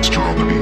texture on the.